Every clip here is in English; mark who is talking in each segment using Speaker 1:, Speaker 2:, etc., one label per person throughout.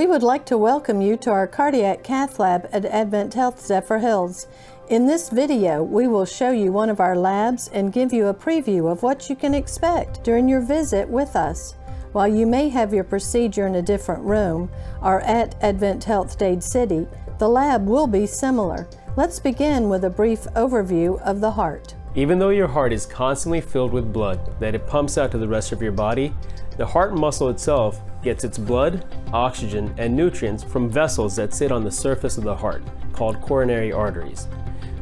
Speaker 1: We would like to welcome you to our cardiac cath lab at AdventHealth Zephyrhills. In this video, we will show you one of our labs and give you a preview of what you can expect during your visit with us. While you may have your procedure in a different room or at AdventHealth Dade City, the lab will be similar. Let's begin with a brief overview of the heart.
Speaker 2: Even though your heart is constantly filled with blood that it pumps out to the rest of your body, the heart muscle itself gets its blood, oxygen, and nutrients from vessels that sit on the surface of the heart, called coronary arteries.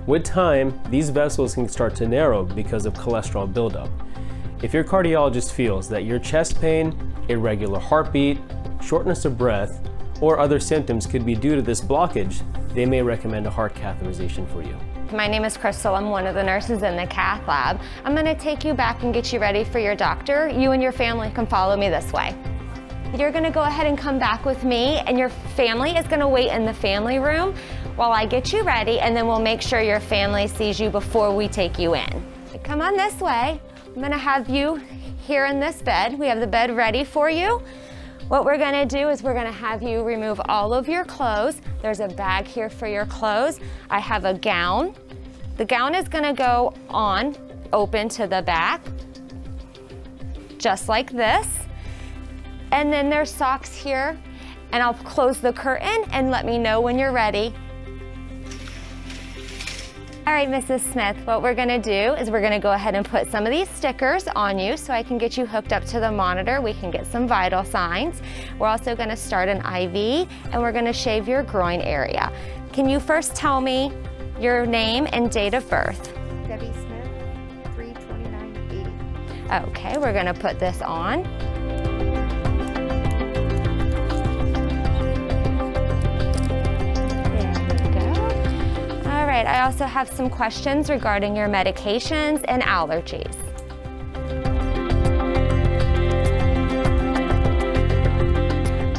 Speaker 2: With time, these vessels can start to narrow because of cholesterol buildup. If your cardiologist feels that your chest pain, irregular heartbeat, shortness of breath, or other symptoms could be due to this blockage, they may recommend a heart catheterization for you.
Speaker 3: My name is Crystal. I'm one of the nurses in the cath lab. I'm going to take you back and get you ready for your doctor. You and your family can follow me this way. You're going to go ahead and come back with me and your family is going to wait in the family room while I get you ready and then we'll make sure your family sees you before we take you in. Come on this way. I'm going to have you here in this bed. We have the bed ready for you. What we're gonna do is we're gonna have you remove all of your clothes. There's a bag here for your clothes. I have a gown. The gown is gonna go on, open to the back, just like this. And then there's socks here, and I'll close the curtain and let me know when you're ready. All right, Mrs. Smith, what we're gonna do is we're gonna go ahead and put some of these stickers on you so I can get you hooked up to the monitor. We can get some vital signs. We're also gonna start an IV and we're gonna shave your groin area. Can you first tell me your name and date of birth?
Speaker 4: Debbie Smith, 32980.
Speaker 3: Okay, we're gonna put this on. Right, I also have some questions regarding your medications and allergies.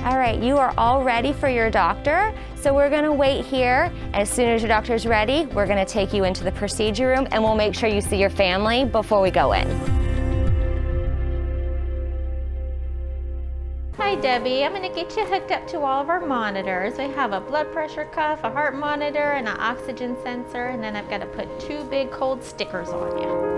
Speaker 3: All right, you are all ready for your doctor. So we're gonna wait here. As soon as your doctor's ready, we're gonna take you into the procedure room and we'll make sure you see your family before we go in.
Speaker 4: Hi Debbie, I'm going to get you hooked up to all of our monitors. We have a blood pressure cuff, a heart monitor, and an oxygen sensor, and then I've got to put two big cold stickers on you.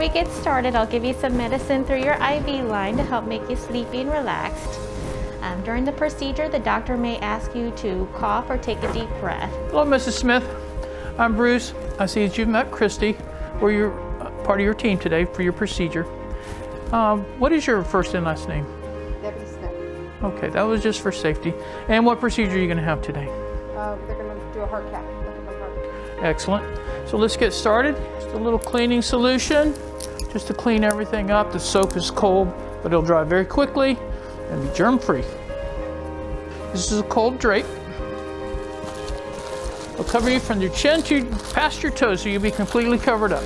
Speaker 4: We get started, I'll give you some medicine through your IV line to help make you sleepy and relaxed. Um, during the procedure, the doctor may ask you to cough or take a deep breath.
Speaker 5: Hello, Mrs. Smith. I'm Bruce. I see that you've met Christy. We're your, uh, part of your team today for your procedure. Um, what is your first and last name?
Speaker 6: Debbie Smith.
Speaker 5: Okay, that was just for safety. And what procedure are you going to have today?
Speaker 6: Uh, they're going to do a heart cath.
Speaker 5: Excellent. So let's get started. Just a little cleaning solution just to clean everything up. The soap is cold, but it'll dry very quickly and be germ-free. This is a cold drape. It'll cover you from your chin to past your toes, so you'll be completely covered up.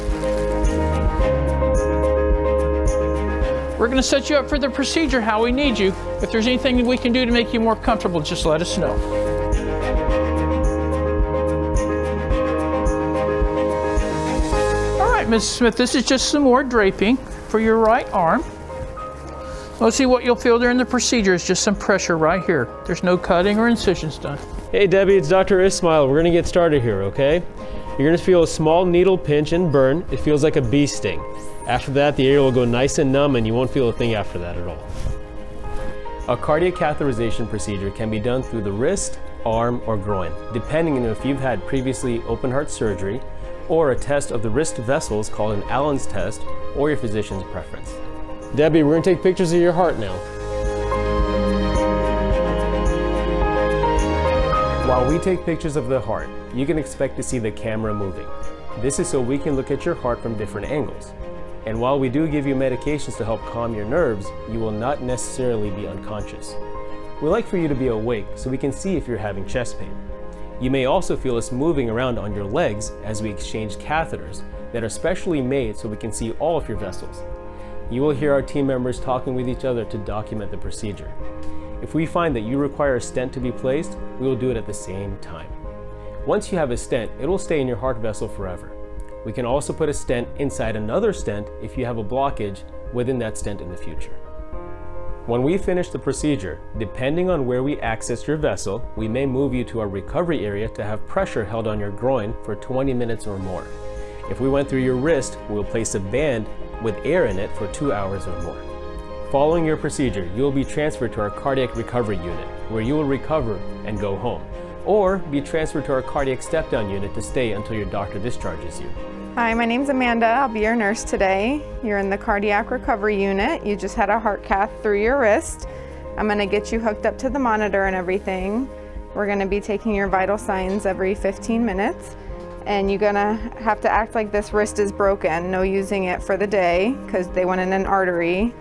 Speaker 5: We're going to set you up for the procedure how we need you. If there's anything we can do to make you more comfortable, just let us know. Mrs. Smith, this is just some more draping for your right arm. See what you'll feel during the procedure is just some pressure right here. There's no cutting or incisions done.
Speaker 2: Hey Debbie, it's Dr. Ismail. We're gonna get started here, okay? You're gonna feel a small needle pinch and burn. It feels like a bee sting. After that, the area will go nice and numb and you won't feel a thing after that at all. A cardiac catheterization procedure can be done through the wrist, arm, or groin, depending on if you've had previously open heart surgery or a test of the wrist vessels called an Allen's test, or your physician's preference. Debbie, we're gonna take pictures of your heart now. While we take pictures of the heart, you can expect to see the camera moving. This is so we can look at your heart from different angles. And while we do give you medications to help calm your nerves, you will not necessarily be unconscious. We like for you to be awake so we can see if you're having chest pain. You may also feel us moving around on your legs as we exchange catheters that are specially made so we can see all of your vessels. You will hear our team members talking with each other to document the procedure. If we find that you require a stent to be placed, we will do it at the same time. Once you have a stent, it will stay in your heart vessel forever. We can also put a stent inside another stent if you have a blockage within that stent in the future. When we finish the procedure, depending on where we access your vessel, we may move you to a recovery area to have pressure held on your groin for 20 minutes or more. If we went through your wrist, we'll place a band with air in it for two hours or more. Following your procedure, you will be transferred to our cardiac recovery unit, where you will recover and go home, or be transferred to our cardiac step-down unit to stay until your doctor discharges you.
Speaker 6: Hi, my name's Amanda. I'll be your nurse today. You're in the cardiac recovery unit. You just had a heart cath through your wrist. I'm gonna get you hooked up to the monitor and everything. We're gonna be taking your vital signs every 15 minutes and you're gonna have to act like this wrist is broken. No using it for the day because they went in an artery.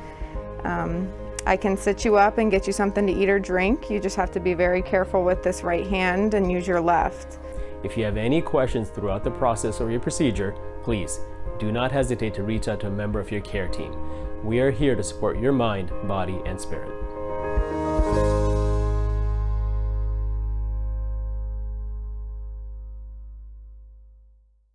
Speaker 6: Um, I can sit you up and get you something to eat or drink. You just have to be very careful with this right hand and use your left.
Speaker 2: If you have any questions throughout the process or your procedure, please do not hesitate to reach out to a member of your care team. We are here to support your mind, body, and spirit.